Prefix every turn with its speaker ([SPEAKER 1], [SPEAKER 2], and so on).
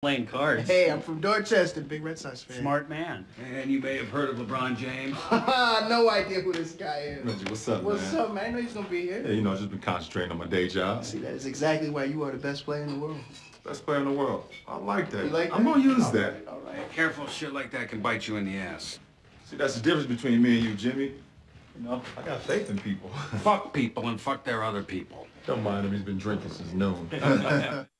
[SPEAKER 1] playing cards.
[SPEAKER 2] Hey, I'm from Dorchester, big Red Sox fan.
[SPEAKER 1] Smart man.
[SPEAKER 3] And you may have heard of LeBron James.
[SPEAKER 2] no idea who this guy is.
[SPEAKER 4] Reggie, what's up,
[SPEAKER 2] What's
[SPEAKER 4] man?
[SPEAKER 2] up, man? I know he's gonna be here.
[SPEAKER 4] Yeah, you know, I've just been concentrating on my day job.
[SPEAKER 2] See, that is exactly why you are the best player in the world.
[SPEAKER 4] Best player in the world. I like that.
[SPEAKER 2] You like
[SPEAKER 4] I'm gonna use that.
[SPEAKER 2] All right.
[SPEAKER 3] Careful, shit like that can bite you in the ass.
[SPEAKER 4] See, that's the difference between me and you, Jimmy. You know, I got faith in people.
[SPEAKER 3] Fuck people and fuck their other people.
[SPEAKER 4] Don't mind him, he's been drinking since noon.